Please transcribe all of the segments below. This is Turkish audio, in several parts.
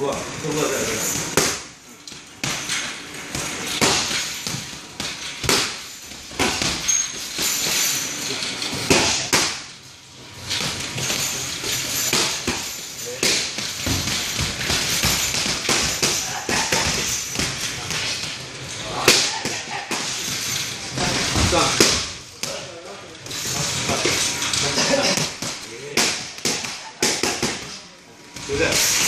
こはここは大对不对？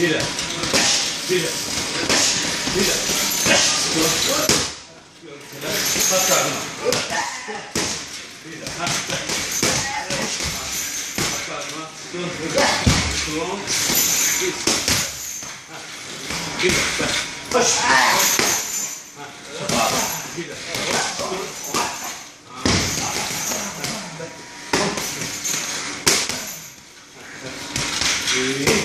Bir de. Bir de. Bir de. Bak karnına. Bir de. Ha. Bak karnına. Dön. Dön. Bir de. Baş. Bir de. Bir de.